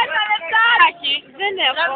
Ένα λεπτάκι. Δεν έχω.